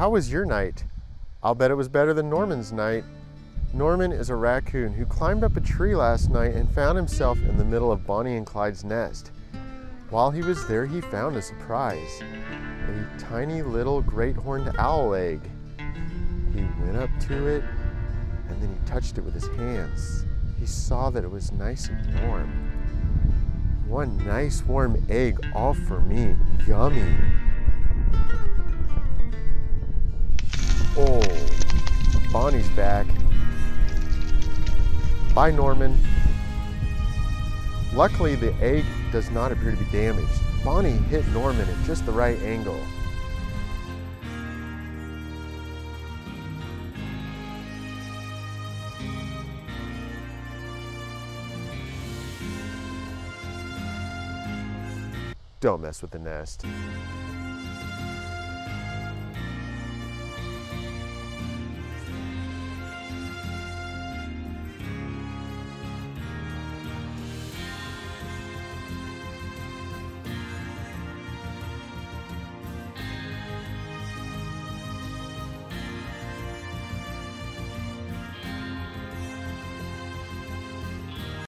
How was your night? I'll bet it was better than Norman's night. Norman is a raccoon who climbed up a tree last night and found himself in the middle of Bonnie and Clyde's nest. While he was there, he found a surprise a tiny little great horned owl egg. He went up to it and then he touched it with his hands. He saw that it was nice and warm. One nice warm egg, all for me. Yummy. Bonnie's back. Bye, Norman. Luckily, the egg does not appear to be damaged. Bonnie hit Norman at just the right angle. Don't mess with the nest.